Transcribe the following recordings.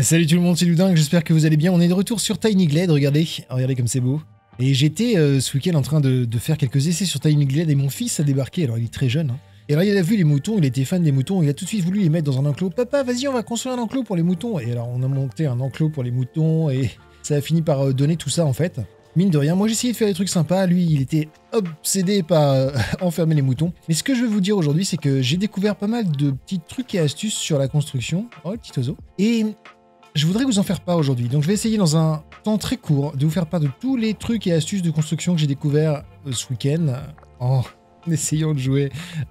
Salut tout le monde, c'est Ludin, j'espère que vous allez bien. On est de retour sur Tiny Glade, regardez, regardez comme c'est beau. Et j'étais euh, ce week-end en train de, faire quelques essais sur Tiny Glade et mon fils a débarqué, alors il est très jeune. hein. Et alors il a vu les moutons, il était fan des moutons, il a tout de suite voulu les mettre dans un enclos. Papa, vas-y, on va construire un enclos pour les moutons. Et alors on a monté un enclos pour les moutons et ça a fini par euh, donner tout ça en fait. Mine de rien, moi essayé de faire des trucs sympas, lui il était obsédé par euh, enfermer les moutons. Mais ce que je veux vous dire aujourd'hui, c'est que j'ai découvert pas mal de petits trucs et astuces sur la construction. Oh, le petit oiseau. Et je voudrais vous en faire part aujourd'hui. Donc je vais essayer dans un temps très court de vous faire part de tous les trucs et astuces de construction que j'ai découvert euh, ce week-end euh, en essayant de jouer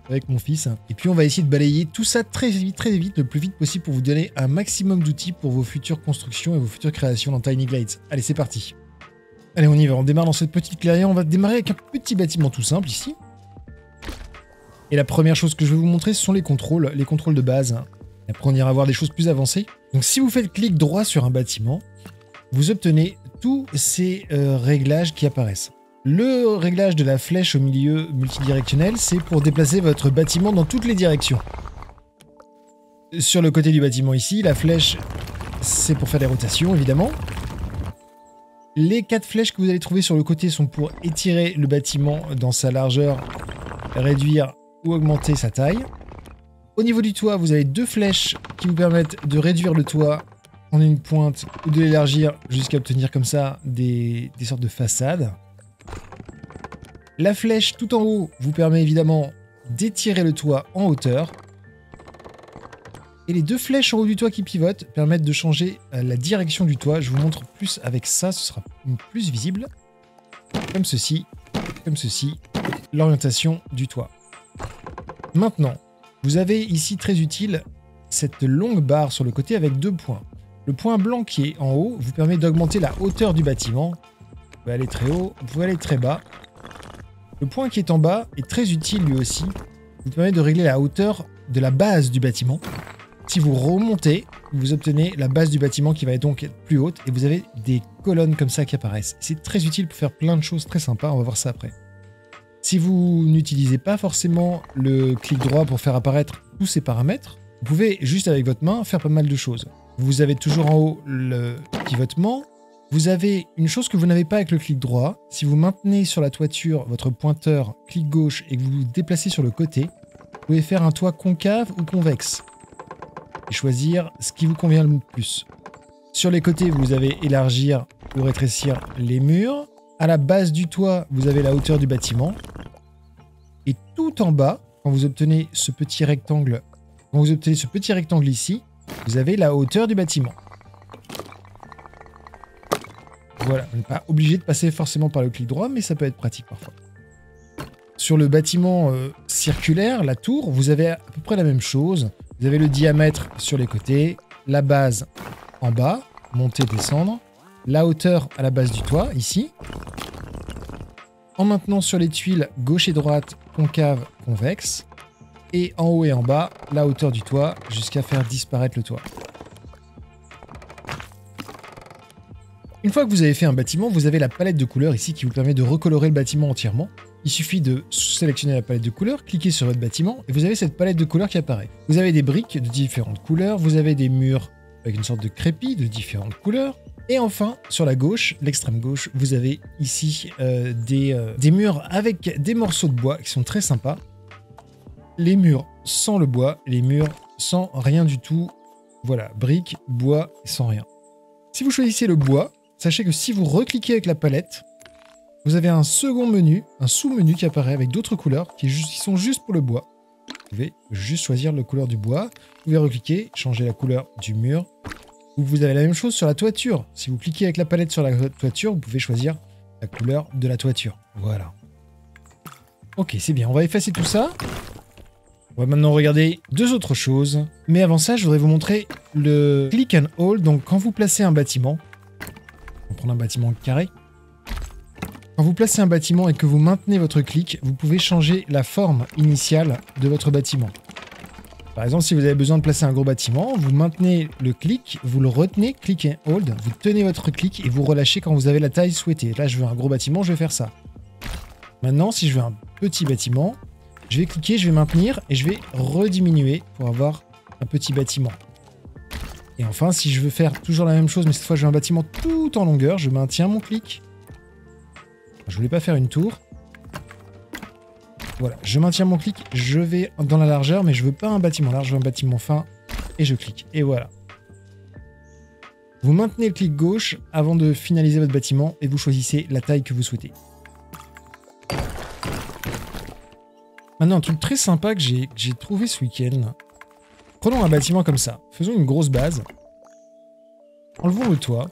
avec mon fils. Et puis on va essayer de balayer tout ça très vite, très vite, le plus vite possible pour vous donner un maximum d'outils pour vos futures constructions et vos futures créations dans Tiny Glades. Allez, c'est parti. Allez, on y va. On démarre dans cette petite clairière. On va démarrer avec un petit bâtiment tout simple ici. Et la première chose que je vais vous montrer, ce sont les contrôles, les contrôles de base. Après, on ira voir des choses plus avancées. Donc, si vous faites clic droit sur un bâtiment, vous obtenez tous ces euh, réglages qui apparaissent. Le réglage de la flèche au milieu multidirectionnel, c'est pour déplacer votre bâtiment dans toutes les directions. Sur le côté du bâtiment ici, la flèche, c'est pour faire des rotations, évidemment. Les quatre flèches que vous allez trouver sur le côté sont pour étirer le bâtiment dans sa largeur, réduire ou augmenter sa taille. Au niveau du toit, vous avez deux flèches qui vous permettent de réduire le toit en une pointe ou de l'élargir jusqu'à obtenir comme ça des, sortes de façades. La flèche tout en haut vous permet évidemment d'étirer le toit en hauteur. Et les deux flèches en haut du toit qui pivotent permettent de changer euh, la direction du toit. Je vous montre plus avec ça, ce sera plus visible. Comme ceci, comme ceci, l'orientation du toit. Maintenant, vous avez ici très utile cette longue barre sur le côté avec deux points. Le point blanc qui est en haut vous permet d'augmenter la hauteur du bâtiment. Vous pouvez aller très haut, vous pouvez aller très bas. Le point qui est en bas est très utile lui aussi. Il permet de régler la hauteur de la base du bâtiment. Si vous remontez, vous obtenez la base du bâtiment qui va donc plus haute et vous avez des colonnes comme ça qui apparaissent. C'est très utile pour faire plein de choses très sympas, on va voir ça après. Si vous n'utilisez pas forcément le clic droit pour faire apparaître tous ces paramètres, vous pouvez juste avec votre main faire pas mal de choses. Vous avez toujours en haut le pivotement. Vous avez une chose que vous n'avez pas avec le clic droit. Si vous maintenez sur la toiture votre pointeur clic gauche et que vous vous déplacez sur le côté, vous pouvez faire un toit concave ou convexe et choisir ce qui vous convient le plus. Sur les côtés, vous avez élargir ou rétrécir les murs. À la base du toit, vous avez la hauteur du bâtiment. Et tout en bas, quand vous obtenez ce petit rectangle, vous obtenez ce ici, vous avez la hauteur du bâtiment. Voilà, on n'est pas obligé de passer forcément par le clic droit, mais ça peut être pratique parfois. Sur le bâtiment euh, circulaire, la tour, vous avez à peu près la même chose. Vous avez le diamètre sur les côtés, la base en bas, monter, descendre, la hauteur à la base du toit, ici. En maintenant sur les tuiles gauche et droite, concave, convexe. Et en haut et en bas, la hauteur du toit, jusqu'à faire disparaître le toit. Une fois que vous avez fait un bâtiment, vous avez la palette de couleurs ici qui vous permet de recolorer le bâtiment entièrement. Il suffit de sélectionner la palette de couleurs, cliquer sur votre bâtiment et vous avez cette palette de couleurs qui apparaît. Vous avez des briques de différentes couleurs, vous avez des murs avec une sorte de crépi de différentes couleurs. Et enfin, sur la gauche, l'extrême gauche, vous avez ici euh, des, euh, des murs avec des morceaux de bois qui sont très sympas. Les murs sans le bois, les murs sans rien du tout. Voilà, briques, bois, sans rien. Si vous choisissez le bois, sachez que si vous recliquez avec la palette, vous avez un second menu, un sous-menu qui apparaît avec d'autres couleurs qui, qui, sont juste pour le bois. Vous pouvez juste choisir la couleur du bois. Vous pouvez recliquer, changer la couleur du mur. Vous avez la même chose sur la toiture. Si vous cliquez avec la palette sur la toiture, vous pouvez choisir la couleur de la toiture. Voilà. Ok, c'est bien. On va effacer tout ça. On va maintenant regarder deux autres choses. Mais avant ça, je voudrais vous montrer le click and hold. Donc, quand vous placez un bâtiment, on prend un bâtiment carré. Quand vous placez un bâtiment et que vous maintenez votre clic, vous pouvez changer la forme initiale de votre bâtiment. Par exemple, si vous avez besoin de placer un gros bâtiment, vous maintenez le clic, vous le retenez, click and hold, vous tenez votre clic et vous relâchez quand vous avez la taille souhaitée. Là, je veux un gros bâtiment, je vais faire ça. Maintenant, si je veux un petit bâtiment, je vais cliquer, je vais maintenir et je vais rediminuer pour avoir un petit bâtiment. Et enfin, si je veux faire toujours la même chose, mais cette fois je veux un bâtiment tout en longueur, je maintiens mon clic. Je voulais pas faire une tour. Voilà, je maintiens mon clic, je vais dans la largeur, mais je veux pas un bâtiment large, je veux un bâtiment fin, et je clique. Et voilà. Vous maintenez le clic gauche avant de finaliser votre bâtiment, et vous choisissez la taille que vous souhaitez. Maintenant, un truc très sympa que j'ai trouvé ce week-end. Prenons un bâtiment comme ça. Faisons une grosse base. Enlevons le toit.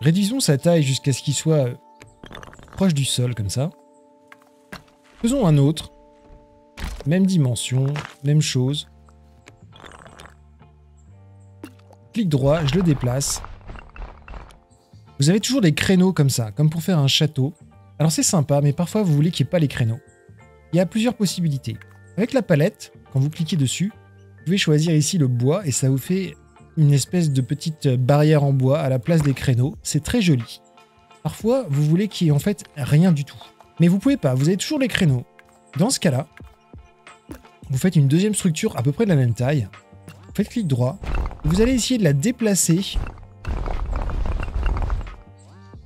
Réduisons sa taille jusqu'à ce qu'il soit euh, proche du sol, comme ça. Faisons un autre. Même dimension, même chose. Clic droit, je le déplace. Vous avez toujours des créneaux comme ça, comme pour faire un château. Alors c'est sympa, mais parfois vous voulez qu'il n'y ait pas les créneaux. Il y a plusieurs possibilités. Avec la palette, quand vous cliquez dessus, vous pouvez choisir ici le bois et ça vous fait une espèce de petite barrière en bois à la place des créneaux. C'est très joli. Parfois, vous voulez qu'il n'y ait en fait rien du tout. Mais vous pouvez pas, vous avez toujours les créneaux. Dans ce cas-là, vous faites une deuxième structure à peu près de la même taille. Vous faites clic droit. Vous allez essayer de la déplacer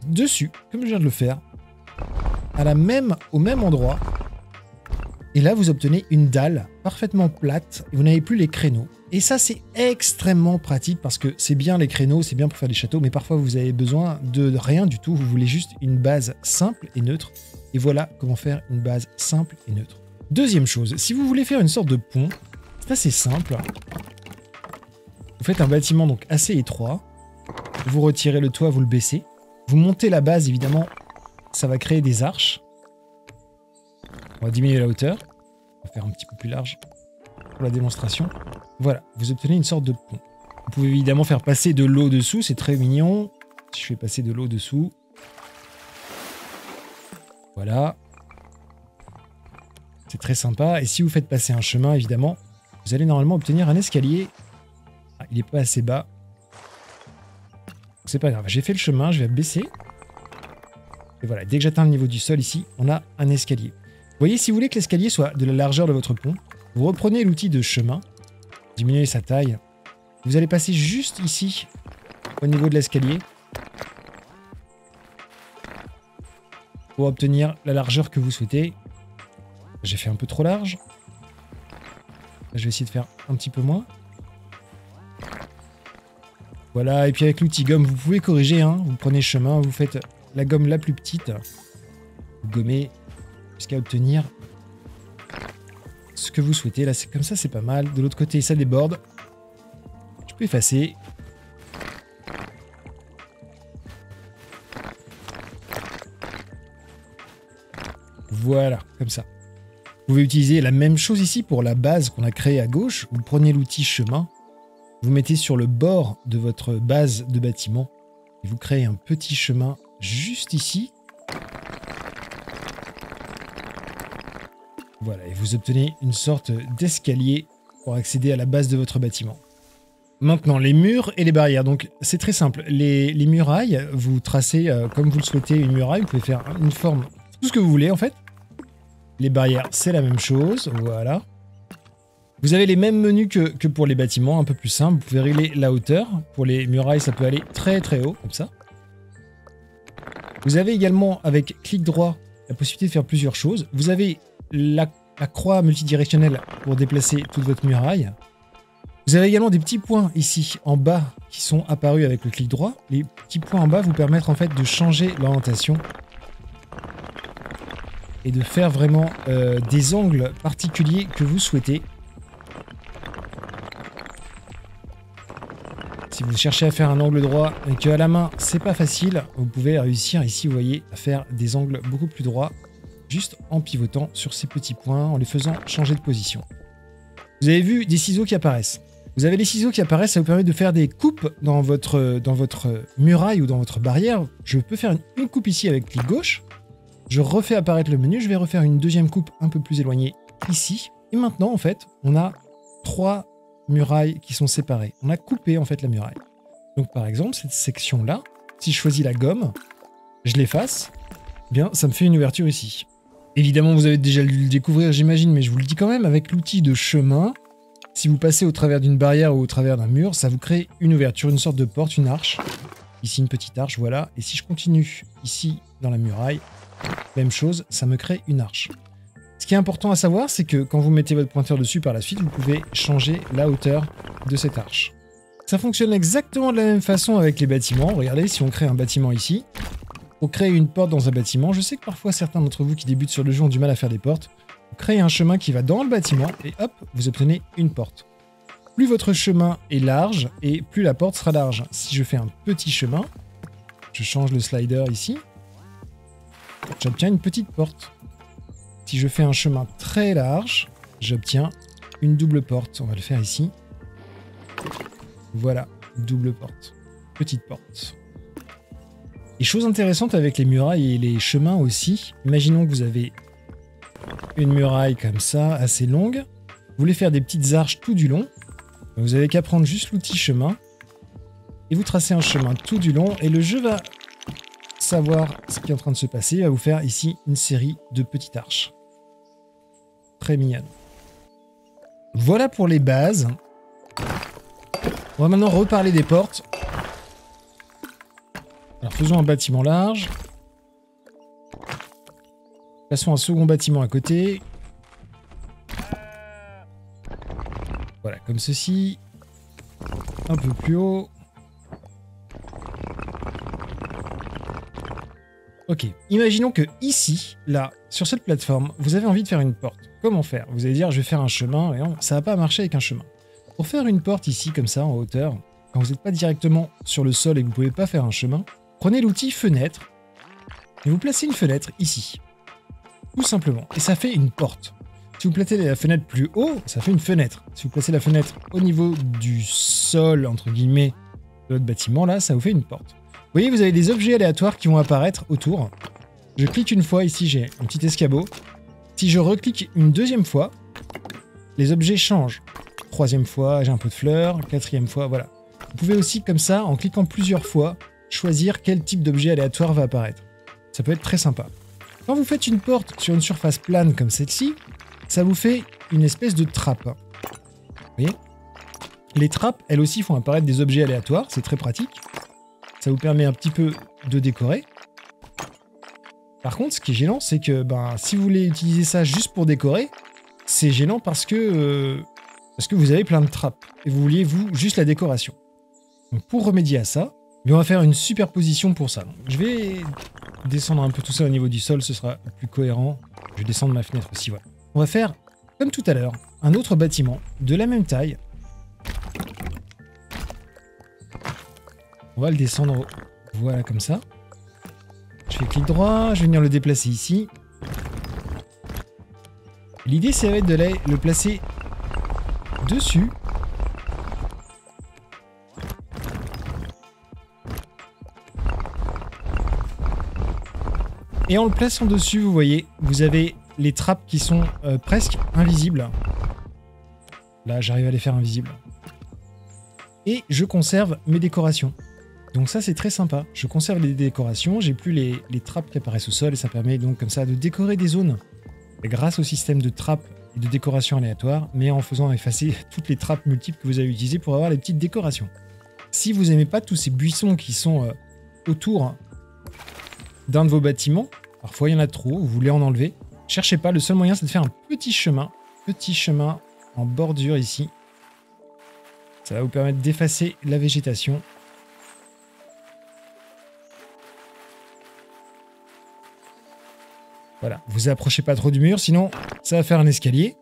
dessus, comme je viens de le faire, à la même, au même endroit. Et là, vous obtenez une dalle parfaitement plate. Vous n'avez plus les créneaux. Et ça, c'est extrêmement pratique parce que c'est bien les créneaux, c'est bien pour faire des châteaux, mais parfois vous avez besoin de rien du tout. Vous voulez juste une base simple et neutre. Et voilà comment faire une base simple et neutre. Deuxième chose, si vous voulez faire une sorte de pont, c'est assez simple. Vous faites un bâtiment donc assez étroit. Vous retirez le toit, vous le baissez. Vous montez la base, évidemment, ça va créer des arches. On va diminuer la hauteur. On va faire un petit peu plus large pour la démonstration. Voilà, vous obtenez une sorte de pont. Vous pouvez évidemment faire passer de l'eau dessous, c'est très mignon. Si je fais passer de l'eau dessous, voilà. C'est très sympa. Et si vous faites passer un chemin, évidemment, vous allez normalement obtenir un escalier. Ah, il n'est pas assez bas. C'est pas grave. J'ai fait le chemin, je vais baisser. Et voilà, dès que j'atteins le niveau du sol ici, on a un escalier. Vous voyez, si vous voulez que l'escalier soit de la largeur de votre pont, vous reprenez l'outil de chemin, diminuez sa taille. Vous allez passer juste ici, au niveau de l'escalier. Pour obtenir la largeur que vous souhaitez. J'ai fait un peu trop large. Je vais essayer de faire un petit peu moins. Voilà, et puis avec l'outil gomme, vous pouvez corriger. Hein. Vous prenez chemin, vous faites la gomme la plus petite. Vous gommez jusqu'à obtenir ce que vous souhaitez. Là, c'est comme ça, c'est pas mal. De l'autre côté, ça déborde. Je peux effacer. Voilà, comme ça. Vous pouvez utiliser la même chose ici pour la base qu'on a créée à gauche. Vous prenez l'outil chemin, vous mettez sur le bord de votre base de bâtiment et vous créez un petit chemin juste ici. Voilà, et vous obtenez une sorte d'escalier pour accéder à la base de votre bâtiment. Maintenant, les murs et les barrières. Donc, c'est très simple. Les, murailles, vous tracez euh, comme vous le souhaitez une muraille. Vous pouvez faire une forme, tout ce que vous voulez en fait. Les barrières, c'est la même chose. Voilà. Vous avez les mêmes menus que, pour les bâtiments, un peu plus simple. Vous pouvez régler la hauteur. Pour les murailles, ça peut aller très très haut, comme ça. Vous avez également, avec clic droit, la possibilité de faire plusieurs choses. Vous avez la, la croix multidirectionnelle pour déplacer toute votre muraille. Vous avez également des petits points ici en bas qui sont apparus avec le clic droit. Les petits points en bas vous permettent en fait de changer l'orientation et de faire vraiment euh, des angles particuliers que vous souhaitez. Si vous cherchez à faire un angle droit et que à la main c'est pas facile, vous pouvez réussir ici, vous voyez, à faire des angles beaucoup plus droits juste en pivotant sur ces petits points, en les faisant changer de position. Vous avez vu des ciseaux qui apparaissent. Vous avez les ciseaux qui apparaissent, ça vous permet de faire des coupes dans votre, dans votre muraille ou dans votre barrière. Je peux faire une coupe ici avec clic gauche. Je refais apparaître le menu, je vais refaire une deuxième coupe un peu plus éloignée ici. Et maintenant, en fait, on a trois murailles qui sont séparées. On a coupé, en fait, la muraille. Donc, par exemple, cette section-là, si je choisis la gomme, je l'efface, eh bien, ça me fait une ouverture ici. Évidemment, vous avez déjà dû le découvrir, j'imagine, mais je vous le dis quand même, avec l'outil de chemin, Si vous passez au travers d'une barrière ou au travers d'un mur, ça vous crée une ouverture, une sorte de porte, une arche. Ici, une petite arche, voilà. Et si je continue ici, dans la muraille, même chose, ça me crée une arche. Ce qui est important à savoir, c'est que quand vous mettez votre pointeur dessus par la suite, vous pouvez changer la hauteur de cette arche. Ça fonctionne exactement de la même façon avec les bâtiments. Regardez, si on crée un bâtiment ici, pour créer une porte dans un bâtiment, je sais que parfois certains d'entre vous qui débutent sur le jeu ont du mal à faire des portes. Vous créez un chemin qui va dans le bâtiment et hop, vous obtenez une porte. Plus votre chemin est large et plus la porte sera large. Si je fais un petit chemin, je change le slider ici, j'obtiens une petite porte. Si je fais un chemin très large, j'obtiens une double porte. On va le faire ici. Voilà, double porte. Petite porte. Et chose intéressante avec les murailles et les chemins aussi, imaginons que vous avez une muraille comme ça, assez longue. Vous voulez faire des petites arches tout du long. Vous avez qu'à prendre juste l'outil chemin. Et vous tracez un chemin tout du long. Et le jeu va savoir ce qui est en train de se passer. Il va vous faire ici une série de petites arches. Très mignonne. Voilà pour les bases. On va maintenant reparler des portes. Alors faisons un bâtiment large. Passons un second bâtiment à côté. Voilà, comme ceci. Un peu plus haut. Ok, imaginons que ici, là, sur cette plateforme, vous avez envie de faire une porte. Comment faire? Vous allez dire, je vais faire un chemin, et ça va pas marcher avec un chemin. Pour faire une porte ici, comme ça, en hauteur, quand vous n'êtes pas directement sur le sol et que vous ne pouvez pas faire un chemin, prenez l'outil fenêtre et vous placez une fenêtre ici. Tout simplement. Et ça fait une porte. Si vous placez la fenêtre plus haut, ça fait une fenêtre. Si vous placez la fenêtre au niveau du sol, entre guillemets, de votre bâtiment, là, ça vous fait une porte. Vous voyez, vous avez des objets aléatoires qui vont apparaître autour. Je clique une fois, ici j'ai un petit escabeau. Si je reclique une deuxième fois, les objets changent. Troisième fois, j'ai un peu de fleurs. Quatrième fois, voilà. Vous pouvez aussi, comme ça, en cliquant plusieurs fois, choisir quel type d'objet aléatoire va apparaître. Ça peut être très sympa. Quand vous faites une porte sur une surface plane comme celle-ci, ça vous fait une espèce de trappe. Vous voyez? Les trappes, elles aussi, font apparaître des objets aléatoires, c'est très pratique. Ça vous permet un petit peu de décorer. Par contre, ce qui est gênant, c'est que ben, si vous voulez utiliser ça juste pour décorer, c'est gênant parce que euh, parce que vous avez plein de trappes et vous vouliez, vous, juste la décoration. Pour remédier à ça, on va faire une superposition pour ça. je vais descendre un peu tout ça au niveau du sol, ce sera plus cohérent. Je vais descendre ma fenêtre aussi, voilà. On va faire, comme tout à l'heure, un autre bâtiment de la même taille. On va le descendre, voilà, comme ça. Je fais clic droit, je vais venir le déplacer ici. L'idée, c'est de le placer dessus. Et en le plaçant dessus, vous voyez, vous avez les trappes qui sont euh, presque invisibles. Là, j'arrive à les faire invisibles. Et je conserve mes décorations. Donc ça, c'est très sympa. Je conserve les décorations, j'ai plus les, trappes qui apparaissent au sol, et ça permet donc comme ça de décorer des zones. Et grâce au système de trappes de décoration aléatoire, mais en faisant effacer toutes les trappes multiples que vous avez utilisées pour avoir les petites décorations. Si vous n'aimez pas tous ces buissons qui sont euh, autour d'un de vos bâtiments, parfois il y en a trop, vous voulez en enlever, cherchez pas, le seul moyen c'est de faire un petit chemin, petit chemin en bordure ici. Ça va vous permettre d'effacer la végétation Voilà, vous approchez pas trop du mur, sinon ça va faire un escalier.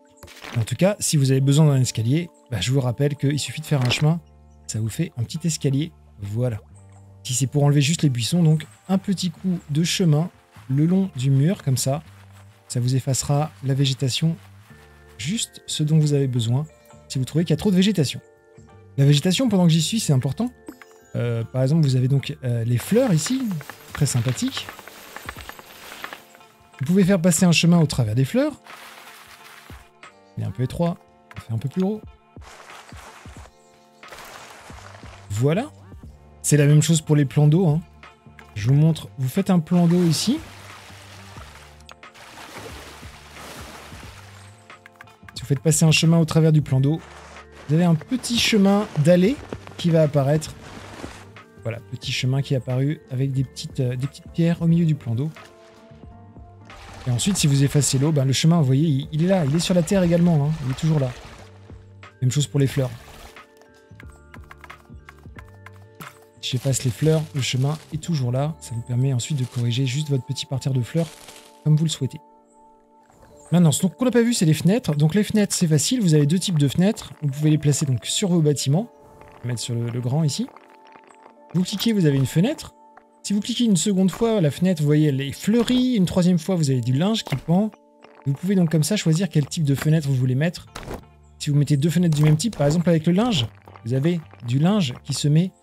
En tout cas, si vous avez besoin d'un escalier, bah, je vous rappelle qu'il suffit de faire un chemin, ça vous fait un petit escalier. Voilà. Si c'est pour enlever juste les buissons, donc un petit coup de chemin le long du mur, comme ça, ça vous effacera la végétation, juste ce dont vous avez besoin, si vous trouvez qu'il y a trop de végétation. La végétation, pendant que j'y suis, c'est important. Euh, par exemple, vous avez donc euh, les fleurs ici, très sympathiques. Vous pouvez faire passer un chemin au travers des fleurs. Il est un peu étroit. On fait un peu plus gros. Voilà. C'est la même chose pour les plans d'eau. Hein. Je vous montre. Vous faites un plan d'eau ici. Si vous faites passer un chemin au travers du plan d'eau, vous avez un petit chemin d'allée qui va apparaître. Voilà, petit chemin qui est apparu avec des petites, euh, des petites pierres au milieu du plan d'eau. Et ensuite, si vous effacez l'eau, ben, le chemin, vous voyez, il, est là. Il est sur la terre également. Hein. il est toujours là. Même chose pour les fleurs. Si j'efface les fleurs, le chemin est toujours là. Ça vous permet ensuite de corriger juste votre petit parterre de fleurs comme vous le souhaitez. Maintenant, ce qu'on n'a pas vu, c'est les fenêtres. Donc les fenêtres, c'est facile. Vous avez deux types de fenêtres. Vous pouvez les placer donc sur vos bâtiments. Mettre sur le, grand ici. Vous cliquez, vous avez une fenêtre. Si vous cliquez une seconde fois, la fenêtre, vous voyez, elle est fleurie. Une troisième fois, vous avez du linge qui pend. Vous pouvez donc comme ça choisir quel type de fenêtre vous voulez mettre. Si vous mettez deux fenêtres du même type, par exemple avec le linge, vous avez du linge qui se met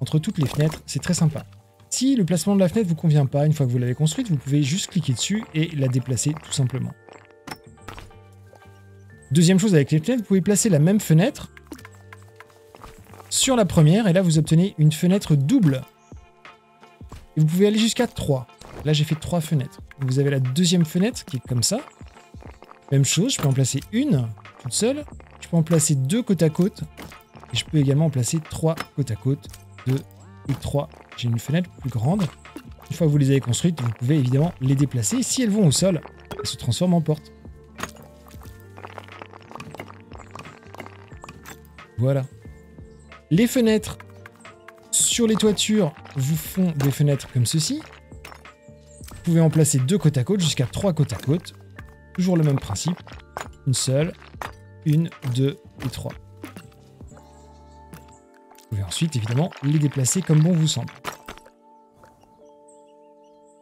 entre toutes les fenêtres. C'est très sympa. Si le placement de la fenêtre vous convient pas, une fois que vous l'avez construite, vous pouvez juste cliquer dessus et la déplacer tout simplement. Deuxième chose avec les fenêtres, vous pouvez placer la même fenêtre sur la première et là vous obtenez une fenêtre double. Vous pouvez aller jusqu'à 3. Là j'ai fait 3 fenêtres. Vous avez la deuxième fenêtre qui est comme ça. Même chose, je peux en placer une toute seule. Je peux en placer deux côte à côte. Et je peux également en placer trois côte à côte. Deux et trois. J'ai une fenêtre plus grande. Une fois que vous les avez construites, vous pouvez évidemment les déplacer. Si elles vont au sol, elles se transforment en porte. Voilà. Les fenêtres sur les toitures vous font des fenêtres comme ceci. Vous pouvez en placer deux côte à côte jusqu'à trois côte à côte. Toujours le même principe. Une seule, une, deux et trois. Vous pouvez ensuite évidemment les déplacer comme bon vous semble.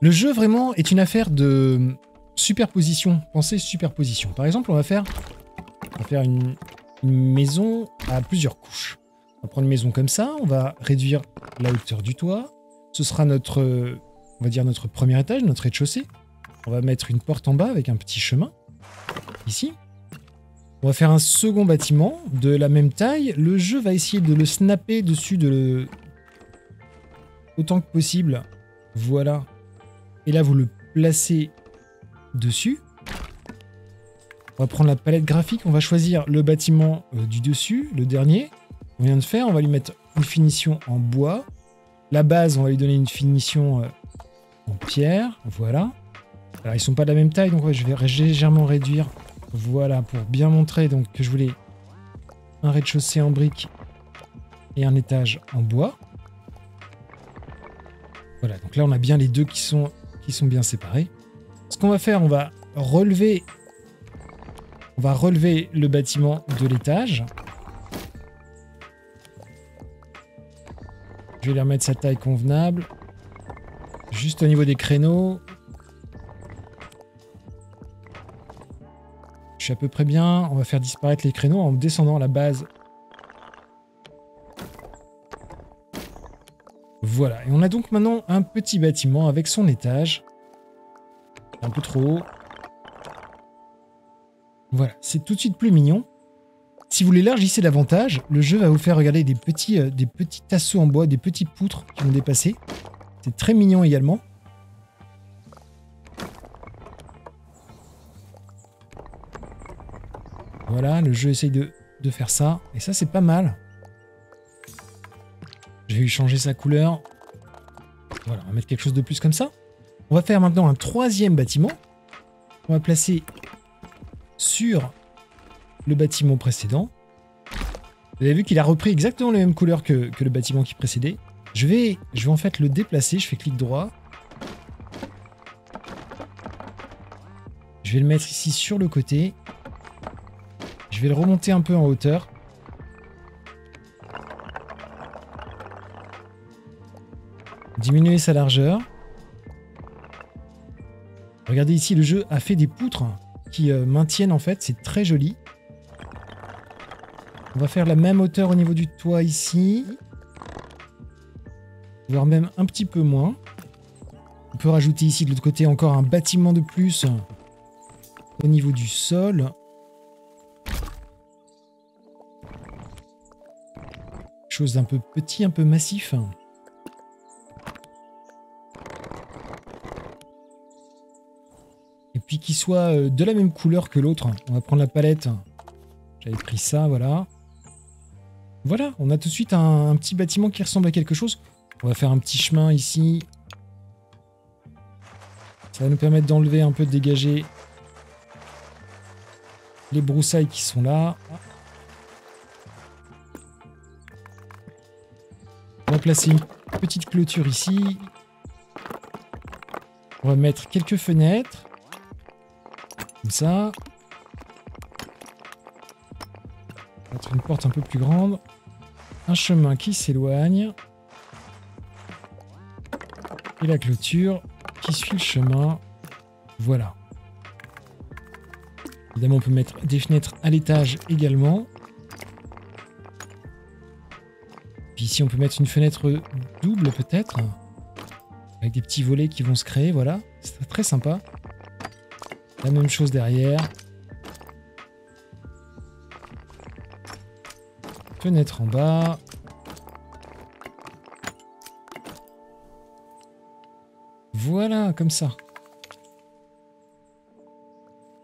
Le jeu vraiment est une affaire de superposition. Pensez superposition. Par exemple, on va faire, faire une maison à plusieurs couches. On va prendre une maison comme ça, on va réduire la hauteur du toit. Ce sera notre, premier étage, notre rez-de-chaussée. On va mettre une porte en bas avec un petit chemin, ici. On va faire un second bâtiment de la même taille. Le jeu va essayer de le snapper dessus de le... autant que possible. Voilà. Et là, vous le placez dessus. On va prendre la palette graphique, on va choisir le bâtiment euh, du dessus, le dernier. On vient de faire, on va lui mettre une finition en bois. La base, on va lui donner une finition euh, en pierre, voilà. Alors ils sont pas de la même taille, donc je vais légèrement réduire. Voilà, pour bien montrer donc que je voulais un rez-de-chaussée en briques et un étage en bois. Voilà, donc là on a bien les deux qui sont, qui sont bien séparés. Ce qu'on va faire, on va relever on va relever le bâtiment de l'étage. Je vais remettre sa taille convenable. Juste au niveau des créneaux. Je suis à peu près bien. On va faire disparaître les créneaux en descendant la base. Voilà. Et on a donc maintenant un petit bâtiment avec son étage. Un peu trop haut. Voilà, c'est tout de suite plus mignon. Si vous l'élargissez davantage, le jeu va vous faire regarder des petits, euh, des petits tasseaux en bois, des petites poutres qui vont dépasser. C'est très mignon également. Voilà, le jeu essaye de, faire ça. Et ça, c'est pas mal. Je vais changer sa couleur. Voilà, on va mettre quelque chose de plus comme ça. On va faire maintenant un troisième bâtiment. On va placer sur le bâtiment précédent. Vous avez vu qu'il a repris exactement les mêmes couleurs que, le bâtiment qui précédait. Je vais, en fait le déplacer, je fais clic droit. Je vais le mettre ici sur le côté. Je vais le remonter un peu en hauteur. Diminuer sa largeur. Regardez ici, le jeu a fait des poutres qui euh, maintiennent en fait. C'est très joli. On va faire la même hauteur au niveau du toit ici. Voire même un petit peu moins. On peut rajouter ici de l'autre côté encore un bâtiment de plus au niveau du sol. Chose d'un peu petit, un peu massif. puis qu'il soit euh, de la même couleur que l'autre. On va prendre la palette. J'avais pris ça, voilà. Voilà, on a tout de suite un, petit bâtiment qui ressemble à quelque chose. On va faire un petit chemin ici. Ça va nous permettre d'enlever un peu, de dégager les broussailles qui sont là. On va placer une petite clôture ici. On va mettre quelques fenêtres. Comme ça. On va mettre une porte un peu plus grande. Un chemin qui s'éloigne. Et la clôture qui suit le chemin. Voilà. Évidemment, on peut mettre des fenêtres à l'étage également. Puis ici, on peut mettre une fenêtre double peut-être. Avec des petits volets qui vont se créer, voilà. C'est très sympa. La même chose derrière. Fenêtre en bas. Voilà, comme ça.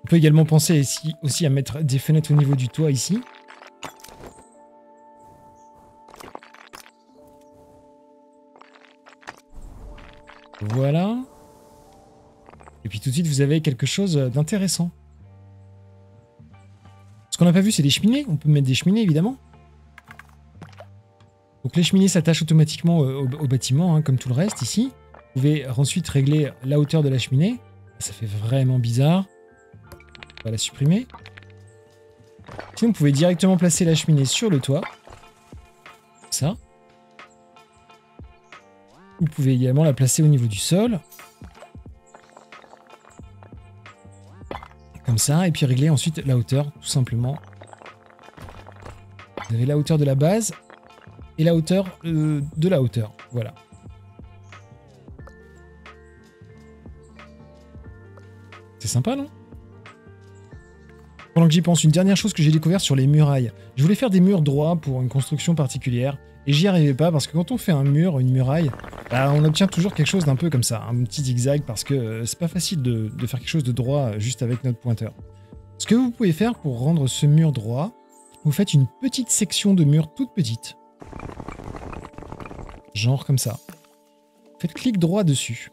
On peut également penser ici, aussi à mettre des fenêtres au niveau du toit ici. Voilà. Et puis tout de suite, vous avez quelque chose d'intéressant. Ce qu'on n'a pas vu, c'est des cheminées. On peut mettre des cheminées, évidemment. Les cheminées s'attachent automatiquement au, bâtiment, hein, comme tout le reste ici. Vous pouvez ensuite régler la hauteur de la cheminée. Ça fait vraiment bizarre. On va la supprimer. Sinon, vous pouvez directement placer la cheminée sur le toit. Ça. Vous pouvez également la placer au niveau du sol. Comme ça, et puis régler ensuite la hauteur, tout simplement. Vous avez la hauteur de la base et la hauteur euh, de la hauteur. Voilà. C'est sympa, non? Pendant que j'y pense, une dernière chose que j'ai découvert sur les murailles. Je voulais faire des murs droits pour une construction particulière, et j'y arrivais pas parce que quand on fait un mur, une muraille, bah, on obtient toujours quelque chose d'un peu comme ça, un petit zigzag, parce que euh, c'est pas facile de, faire quelque chose de droit euh, juste avec notre pointeur. Ce que vous pouvez faire pour rendre ce mur droit, vous faites une petite section de mur toute petite. Genre comme ça. Faites clic droit dessus.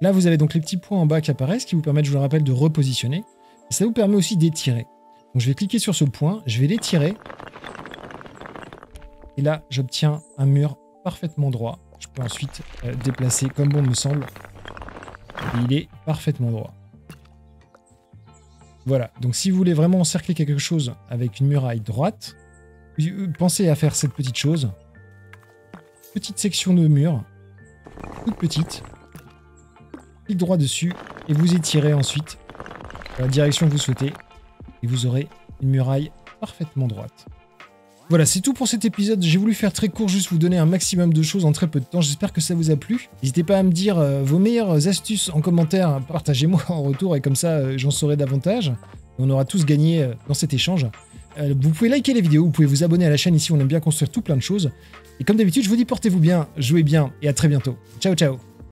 Là, vous avez donc les petits points en bas qui apparaissent, qui vous permettent, je vous le rappelle, de repositionner. ça vous permet aussi d'étirer. Donc je vais cliquer sur ce point, je vais l'étirer. Et là, j'obtiens un mur parfaitement droit. Je peux ensuite euh, déplacer comme bon me semble. Et il est parfaitement droit. Voilà, donc si vous voulez vraiment encercler quelque chose avec une muraille droite, pensez à faire cette petite chose. Petite section de mur, toute petite. Clic droit dessus et vous étirez ensuite dans la direction que vous souhaitez et vous aurez une muraille parfaitement droite. Voilà, c'est tout pour cet épisode. J'ai voulu faire très court, juste vous donner un maximum de choses en très peu de temps. J'espère que ça vous a plu. N'hésitez pas à me dire euh, vos meilleures astuces en commentaire. Partagez-moi en retour et comme ça, euh, j'en saurai davantage. On aura tous gagné euh, dans cet échange. Vous pouvez liker la vidéo, vous pouvez vous abonner à la chaîne ici, on aime bien construire tout plein de choses. Et comme d'habitude, je vous dis portez-vous bien, jouez bien et à très bientôt. Ciao ciao